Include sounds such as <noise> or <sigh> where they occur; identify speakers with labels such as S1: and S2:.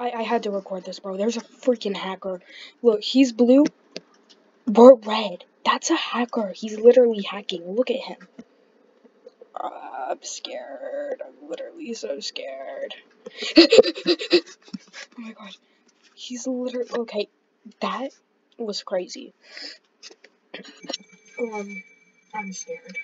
S1: I, I had to record this, bro. There's a freaking hacker. Look, he's blue. We're red. That's a hacker. He's literally hacking. Look at him. Uh, I'm scared. I'm literally so scared. <laughs> oh my god. He's literally okay. That was crazy. Um, I'm scared.